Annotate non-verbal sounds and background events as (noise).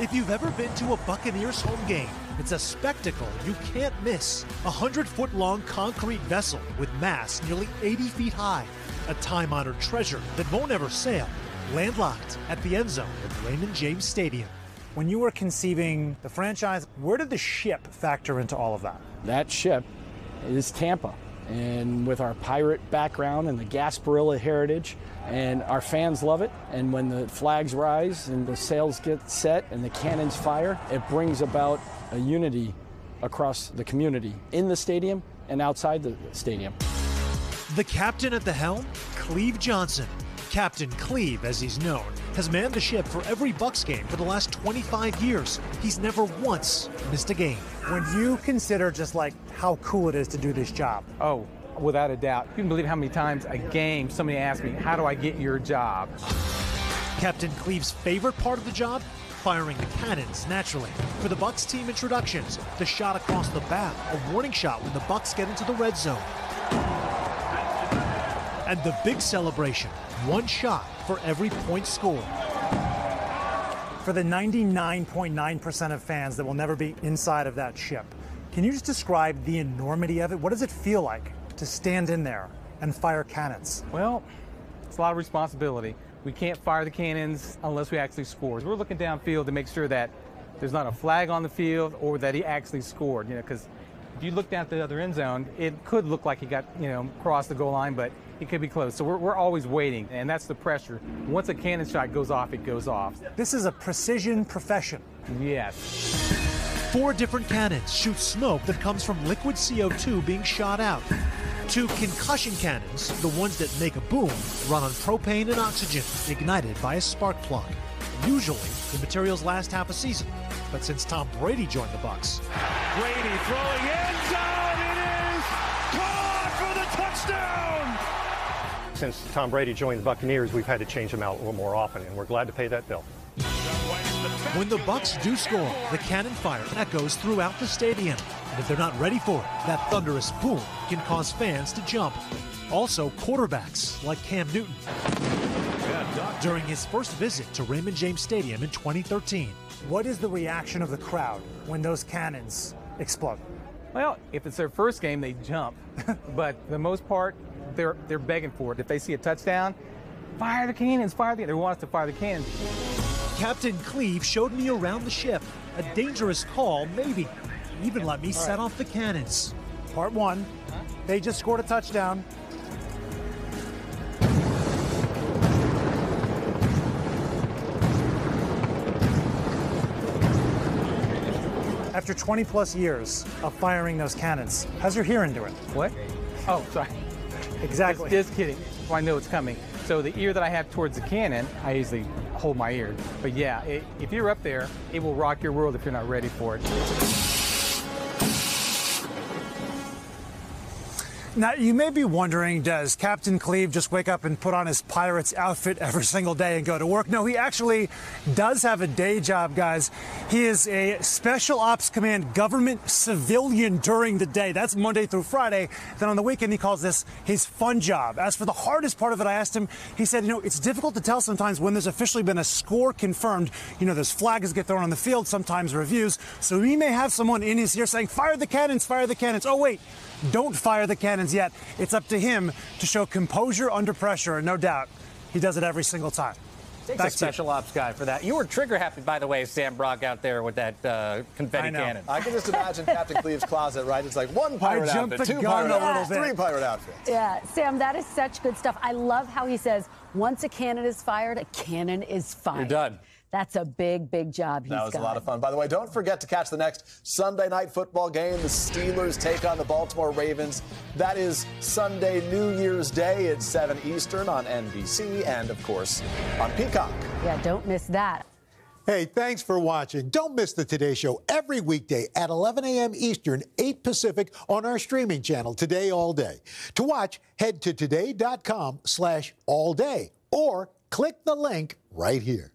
If you've ever been to a Buccaneers home game, it's a spectacle you can't miss. A hundred foot long concrete vessel with mass nearly 80 feet high. A time honored treasure that won't ever sail. Landlocked at the end zone of Raymond James Stadium. When you were conceiving the franchise, where did the ship factor into all of that? That ship is Tampa. And with our pirate background and the Gasparilla heritage, and our fans love it. And when the flags rise and the sails get set and the cannons fire, it brings about a unity across the community in the stadium and outside the stadium. The captain at the helm, Cleve Johnson. Captain Cleve, as he's known, has manned the ship for every Bucs game for the last 25 years. He's never once missed a game. When you consider just like how cool it is to do this job, Oh, without a doubt. You can believe how many times a game somebody asked me, How do I get your job? Captain Cleve's favorite part of the job? Firing the cannons, naturally. For the Bucs team introductions, the shot across the bow, a warning shot when the Bucs get into the red zone. And the big celebration, one shot for every point scored. for the 99.9% of fans that will never be inside of that ship, can you just describe the enormity of it? What does it feel like to stand in there and fire cannons? Well, it's a lot of responsibility. We can't fire the cannons unless we actually score. We're looking downfield to make sure that there's not a flag on the field or that he actually scored, you know, because if you look down at the other end zone, it could look like he got, you know, crossed the goal line, but he could be close. So we're, we're always waiting, and that's the pressure. Once a cannon shot goes off, it goes off. This is a precision profession. Yes. Four different cannons shoot smoke that comes from liquid CO2 being shot out. Two concussion cannons, the ones that make a boom, run on propane and oxygen, ignited by a spark plug. Usually, the materials last half a season, but since Tom Brady joined the Bucs, Brady throwing end Since Tom Brady joined the Buccaneers, we've had to change them out a little more often, and we're glad to pay that bill. when the Bucs do score, the cannon fire echoes throughout the stadium. And if they're not ready for it, that thunderous boom can cause fans to jump. Also, quarterbacks like Cam Newton. During his first visit to Raymond James Stadium in 2013, What is the reaction of the crowd when those cannons explode? Well, if it's their first game, they jump. (laughs) but the most part, they're they're begging for it. If they see a touchdown, fire the cannons, fire the. They want us to fire the cannons. Captain Cleve showed me around the ship. A dangerous call, maybe. He even let me set off the cannons. Part one, they just scored a touchdown. After 20 plus years of firing those cannons, how's your hearing doing? What? Oh, sorry. Exactly. Just, just kidding. Well, I know it's coming. So the ear that I have towards the cannon, I usually hold my ear. But yeah, it, if you're up there, it will rock your world if you're not ready for it. Now, you may be wondering does Captain Cleve just wake up and put on his pirate's outfit every single day and go to work? No, he actually does have a day job, guys. He is a Special Ops Command government civilian during the day. That's Monday through Friday. Then on the weekend, he calls this his fun job. As for the hardest part of it, I asked him, he said, you know, it's difficult to tell sometimes when there's officially been a score confirmed. You know, there's flags get thrown on the field, sometimes reviews. So he may have someone in his ear saying, fire the cannons, fire the cannons. Oh, wait. Don't fire the cannons yet. It's up to him to show composure under pressure, and no doubt he does it every single time. Takes Back a to you. special ops guy for that. You were trigger happy, by the way, Sam Brock out there with that uh, confetti I know. cannon. I can just imagine Captain Cleve's closet, right? It's like one pirate jumped outfit, two pirate outfits, bit. three pirate outfits. Yeah, Sam, that is such good stuff. I love how he says, once a cannon is fired, a cannon is fired. You're done. That's a big, big job he's That was got. a lot of fun. By the way, don't forget to catch the next Sunday night football game. The Steelers take on the Baltimore Ravens. That is Sunday, New Year's Day at 7 Eastern on NBC and, of course, on Peacock. Yeah, don't miss that. Hey, thanks for watching. Don't miss the Today Show every weekday at 11 a.m. Eastern, 8 Pacific on our streaming channel, Today All Day. To watch, head to today.com slash all day or click the link right here.